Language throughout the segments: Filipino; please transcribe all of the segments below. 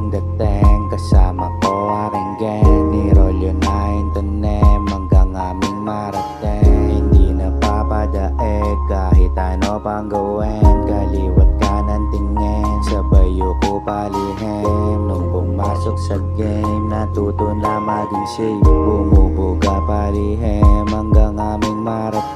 ang dating Kasama ko aking gang. Nirolyo na intonem Hanggang aming marating. Hindi napapadaig Kahit ano pang gawin. Kaliwat kanan tingin Sabay ko palihim Nung pumasok sa game Natuto na maging safe. Bumubuga palihim Hanggang aming marating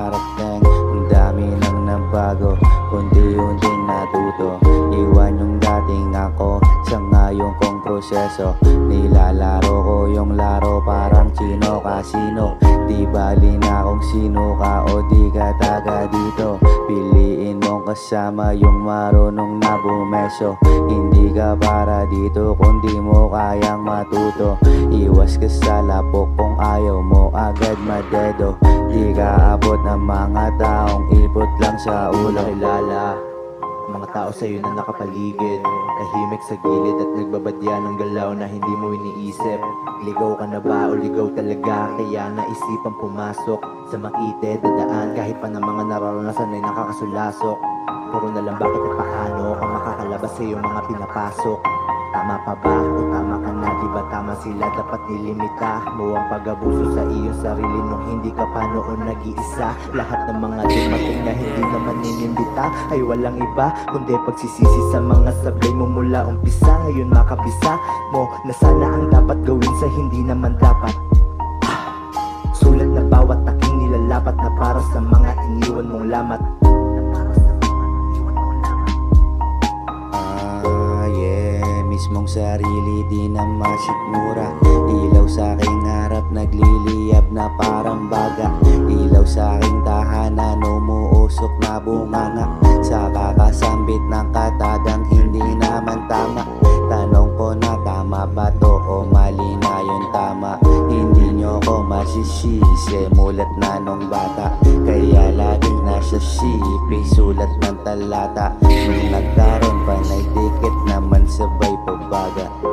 marating Ang dami nang nabago Unti-unti natuto. Iwan yung dating ako Sa ngayon kong proseso. Nilalaro ko yung laro Parang chino kasino Di bali na kung sino ka o di ka taga dito. Piliin mong kasama yung marunong na bumeso. Hindi ka para dito kung di mo kayang matuto. Iwas ka sa lapok kung ayaw mo agad madedo. Di ka ng mga taong ipot lang sa ulo. Kilala Mga tao sa'yo na nakapaligid. Tahimik sa gilid at nagbabadya ng galaw na hindi mo iniisip. Ligaw ka na ba o ligaw talaga? Kaya naisipang pumasok Sa makite dadaan. Kahit pa ng mga nararanasan ay nakakasulasok. Puro na lang bakit at paano ka makakalabas sa iyong mga pinapasok? Tama pa ba o tama ka na? Di sila dapat nilimita mo ang pag-abuso sa iyong sarili nung hindi ka pa noon nag-iisa. Lahat ng mga dumating na hindi naman ninimbita ay walang iba kundi pagsisisi sa mga sablay mo mula umpisa. Ngayon makabisa mo na sana ang dapat gawin sa hindi naman dapat. Sulat na bawat aking nilalapat na para sa mga iniwan mong lamat sarili di na masikmura Ilaw sa aking harap nagliliyab na parang baga. Ilaw sa aking tahanan umuusok na bunganga Sa kakasambit ng katagang hindi naman tama. Tanong ko na tama ba to o mali na yung tama. Hindi nyo ko masisisi mulat na nung bata. Kaya laging nasa sipi sulat ng talata. Nung nagkaroon pa